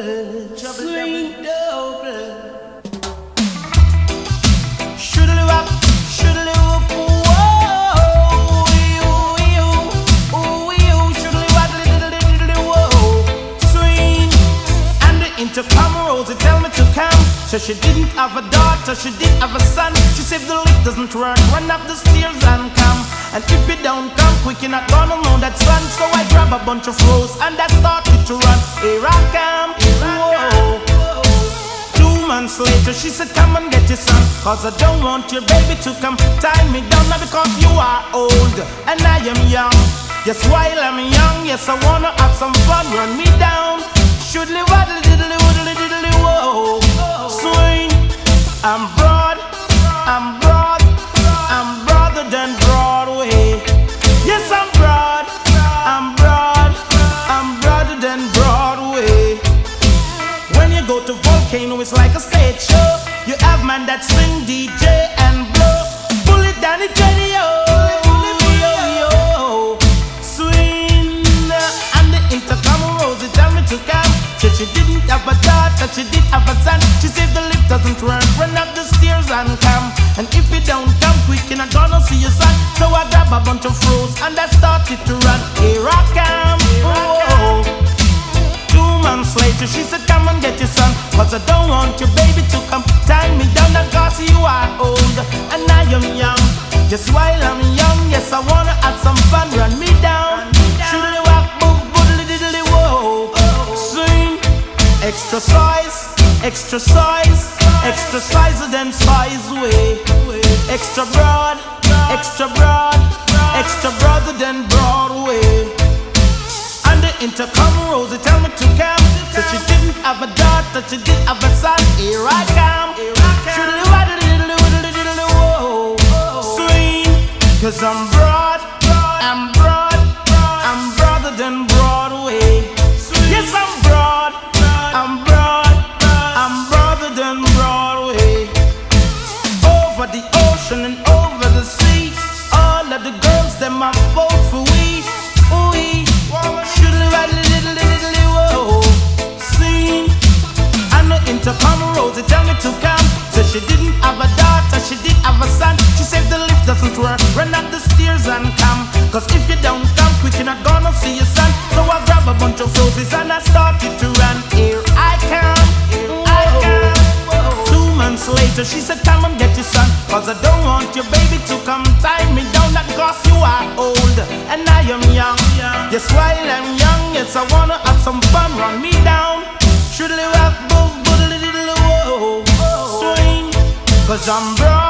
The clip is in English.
double, swing Rosie tell me to come. So she didn't have a daughter, she did have a son. She said the lift doesn't work, run up the stairs and come. And if you don't come quick, you're not gonna know that son. So I grab a bunch of rose and I started to run. Here I come, months later, she said, Come and get your son. Cause I don't want your baby to come tie me down. Not because you are old and I am young. Yes, while I'm young, yes, I wanna have some fun. Run me down. Shoodly waddly diddly woodly diddly whoa. Swing. I'm broad, I'm broad, I'm broader than Broadway. Yes, I'm broad, I'm broad, I'm broader than Broadway. When you go to Volcano, it's like a stage show. You have man that sing, DJ, and blow. Pull it down, it. Yo, yo. Swing. Uh, and the intercom Rosie tell me to come. Said she didn't have a daughter, she did have a son. She said the lift doesn't work, run up the stairs and come. And if you don't come quick, you're gonna see your son. So I grab a bunch of froze and I started Just while I'm young, yes, I wanna have some fun. Run me down. Shoodly walk, boop, boodly diddly whoa. Swing. Extra size, extra size, extra size than size way. Extra broad, extra broad, extra broader than Broadway. And the intercom Rosie tell me to come. So she didn't have a daughter, she did have a son. Here I come. Shoodly waddly diddly them are for we. We should little little little. Sing and the intercom Rosie tell me to come. So she didn't have a daughter, she did have a son. She said the lift doesn't work, run up the stairs and come. Cause if you don't Yes, while I'm young, yes, I wanna have some fun. Run me down. Shoodly wap, boo, boodly diddly whoa. Swing. Cause I'm broad,